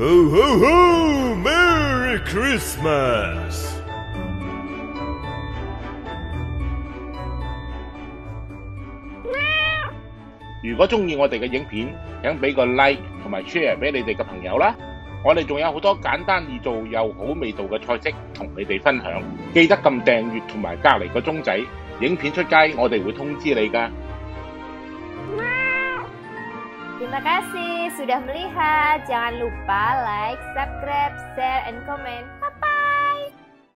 Ho ho ho! Merry Christmas！如果中意我哋嘅影片，請俾個 like 同埋 share 俾你哋嘅朋友啦。我哋仲有好多簡單易做又好味道嘅菜式同你哋分享，記得撳訂閱同埋隔離個鐘仔，影片出街我哋會通知你噶。Terima kasih sudah melihat. Jangan lupa like, subscribe, share, and comment.